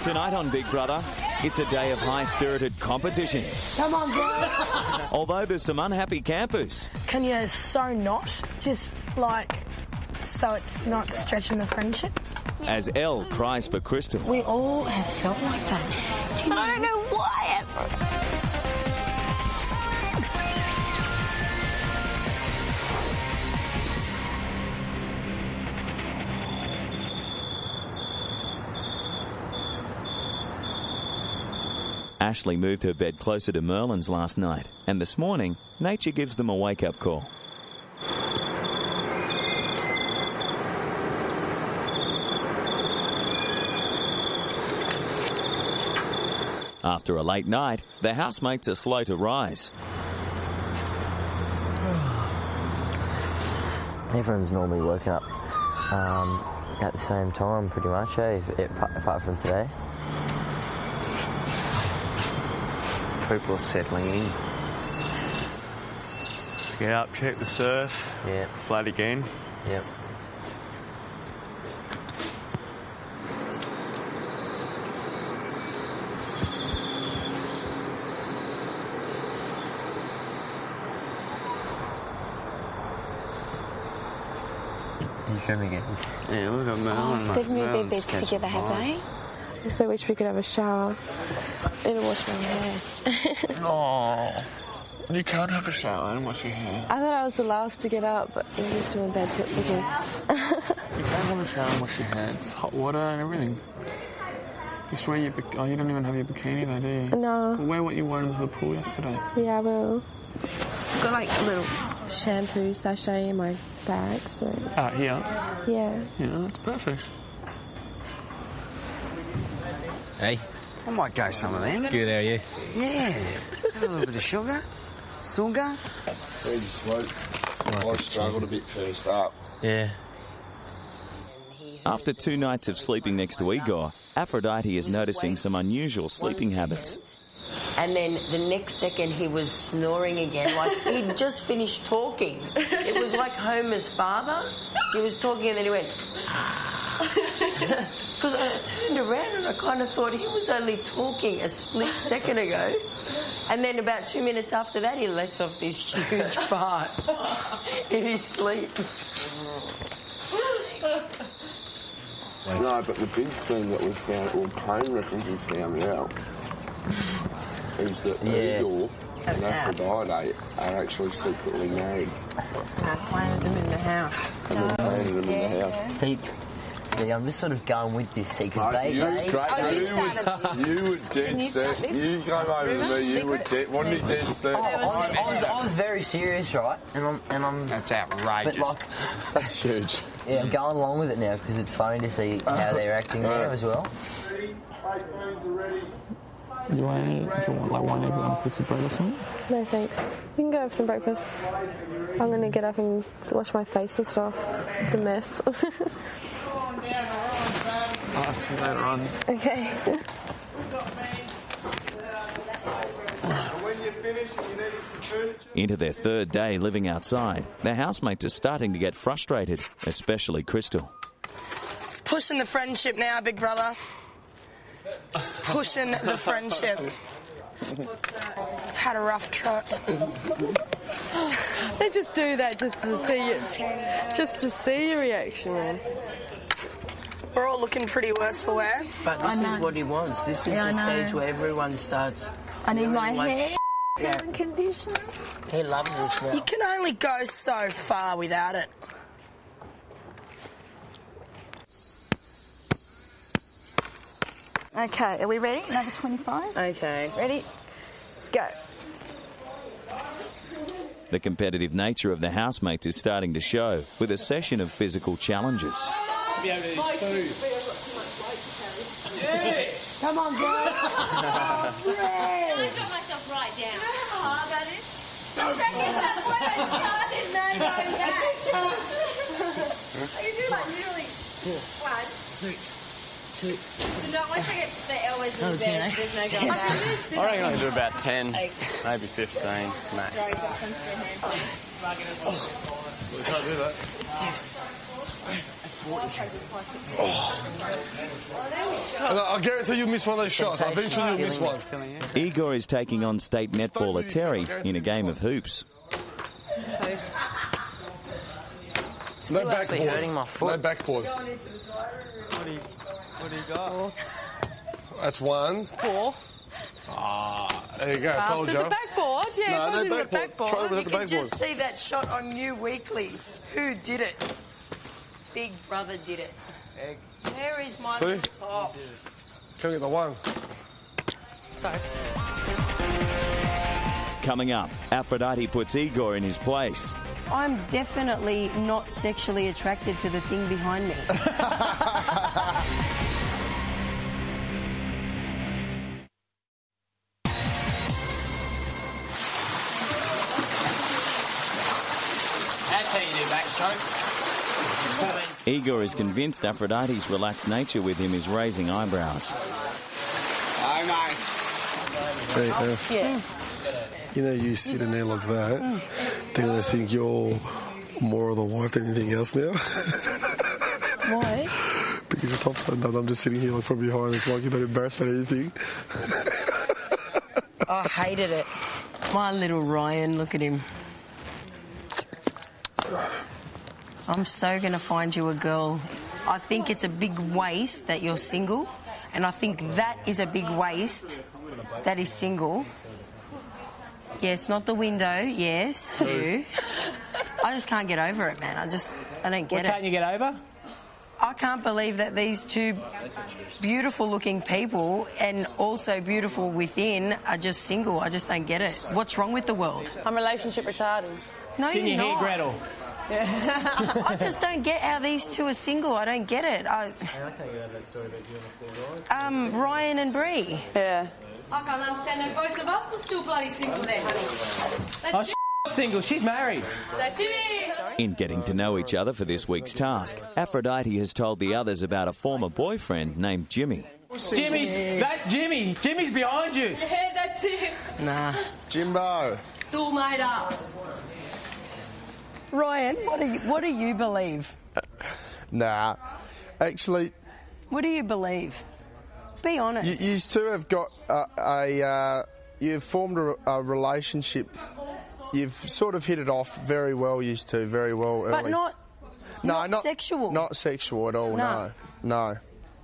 Tonight on Big Brother, it's a day of high spirited competition. Come on, bro. Although there's some unhappy campers. Can you so not? Just like, so it's not stretching the friendship? As Elle cries for Crystal. We all have felt like that. Do you know? I don't know Ashley moved her bed closer to Merlin's last night, and this morning, nature gives them a wake up call. After a late night, the housemates are slow to rise. Everyone's normally woken up um, at the same time, pretty much, eh? apart from today. People are settling in. Get up, check the surf. Yeah, Flat again. yep. He's gonna Yeah, look at Merlin. Oh, so they've moved their beds together, have flies. They? So I wish we could have a shower and wash my hair. Oh, you can't have a shower and wash your hair. I thought I was the last to get up, but I'm just doing bed, so it's okay. You can't have a shower and wash your hair. It's hot water and everything. Just wear your. bik- Oh, you don't even have your bikini though, do you? No, Well, wear what you wore into the pool yesterday. yeah, I will. I've got like a little shampoo sachet in my bag, so Ah, here. yeah. Yeah, that's perfect. Hey, I might go some of them. good, are you? Yeah. Have a little bit of sugar. Sugar. Very slow. I struggled a bit first up. Yeah. After two nights of sleeping next to Igor, Aphrodite is noticing some unusual sleeping habits. And then the next second he was snoring again, like he'd just finished talking. It was like Homer's father. He was talking and then he went. Because I turned around and I kind of thought he was only talking a split second ago. And then about two minutes after that, he lets off this huge fart in his sleep. No, but the big thing that we found, or Payne reckons we found out, is that Yeah. Igor and Aphrodite are actually secretly married. I planted them in the house. And they planted them in the house. See, see, I'm just sort of going with this, see, because they, you, they, great. Oh, you you, started were, you were dead you set. You came over to me. You were dead. Wasn't he dead set? Oh, I, was, I, was, I was very serious, right? And I'm, and I'm, That's but outrageous. like, That's huge. yeah, I'm going along with it now because it's funny to see uh-huh. how they're acting there as well. you want any? Do you want like one egg on a piece of bread or something? No thanks. You can go have some breakfast. I'm gonna get up and wash my face and stuff. It's a mess. I'll see you later on. okay. Into their third day living outside, their housemates are starting to get frustrated, especially Crystal. It's pushing the friendship now, big brother. It's pushing the friendship. I've had a rough trot. They just do that just to see you, just to see your reaction, man. We're all looking pretty worse for wear. But this is what he wants. This is Yeah, the stage where everyone starts. I need my hair Yeah. and conditioner. He loves this now. You can only go so far without it. Okay, are we ready? Number 25? Okay. Ready? Go. The competitive nature of the housemates is starting to show with a session of physical challenges. Come on, bro. I got myself right down. Oh, I got it. I didn't know about that. You do like nearly one. Two. No, once I get to the elbows Oh, the bed, there's no going back. I reckon I can do about 10, maybe 15 max. Sorry, got some straight hand. Oh. We can't do that. And I I guarantee you miss one of those shots. Eventually you'll miss one. Igor is taking on state netballer Terry in a game of hoops. Two. No Still actually backboard. hurting my foot. No backboard. What do you, what do you got? That's one. Four. Ah, there you go. I told so you. the backboard, yeah, No, of course no it's the backboard. backboard. Try it without You the can just see that shot on New weekly. Who did it? Big brother did it. Where is my See? little top? Can we get the one? Sorry. Coming up, Aphrodite puts Igor in his place. I'm definitely not sexually attracted to the thing behind me. That's how you do backstroke. Igor is convinced Aphrodite's relaxed nature with him is raising eyebrows. Hi, mate. Hey, F. Yeah. You know, you sitting there like that, mm. They're to think you're more of the wife than anything else now. Why? because your top's undone. I'm just sitting here like from behind. It's like you're not embarrassed by anything. I hated it. My little Ryan, look at him. I'm so going to find you a girl. I think it's a big waste that you're single, and I think that is a big waste that is single. Yes, not the window. Yes, you. I just can't get over it, man. I just, I don't get What it. can't you get over? I can't believe that these two beautiful looking people and also beautiful within are just single. I just don't get it. What's wrong with the world? I'm relationship retarded. No, Didn't you you're hear not. Gretel? I just don't get how these two are single. I don't get it. I, Okay, let's sort of do the royals. um, Ryan and Bree. Yeah. I can't understand that both of us are still bloody single there, honey. Oh, That's she's single. She's married. That's it. In getting to know each other for this week's task, Aphrodite has told the others about a former boyfriend named Jimmy. Jimmy, that's Jimmy. Jimmy's behind you. Yeah, that's it. Nah. Jimbo. It's all made up. Ryan, what do you, what do you believe? Nah. Actually, What do you believe? Be honest. you, you two have got a. a uh, you've formed a, a relationship. You've sort of hit it off very well, you two, very well early. but not, no, not sexual. Not sexual at all, No. no. No.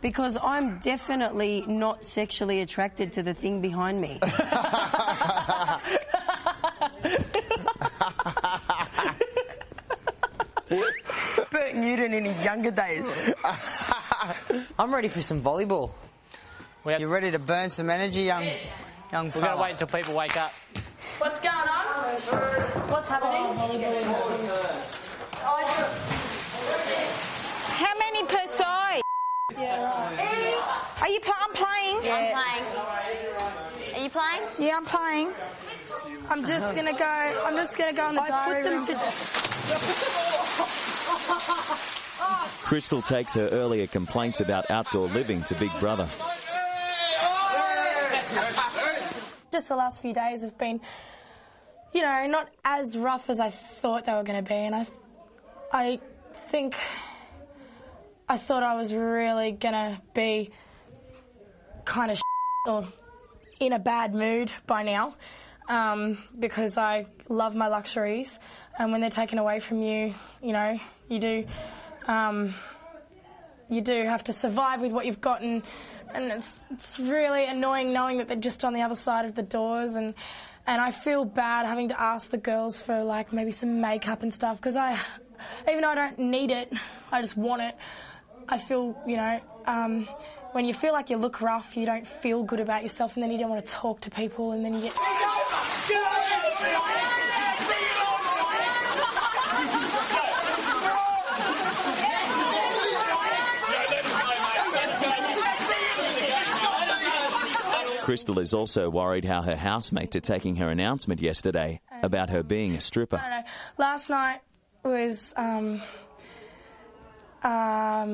because I'm definitely not sexually attracted to the thing behind me. Bert Newton in his younger days. I'm ready for some volleyball. We have- You ready to burn some energy, young, young We're going to wait until people wake up. What's going on? What's happening? How many per side? Are you pl- I'm playing. I'm playing. Are you playing? Yeah, I'm playing. I'm just gonna go. I'm just gonna go in the I diary put them room. to. Crystal takes her earlier complaints about outdoor living to Big Brother. Just the last few days have been, you know, not as rough as I thought they were going to be, and I, I think, I thought I was really going to be kind of or in a bad mood by now, um, because I love my luxuries, and when they're taken away from you, you know, you do. Um, you do have to survive with what you've gotten, and it's it's really annoying knowing that they're just on the other side of the doors, and and I feel bad having to ask the girls for like maybe some makeup and stuff because I, even though I don't need it, I just want it. I feel you know. Um, when you feel like you look rough, you don't feel good about yourself, and then you don't want to talk to people, and then you get. Crystal is also worried how her housemates are taking her announcement yesterday about her being a stripper. Last night was um, um,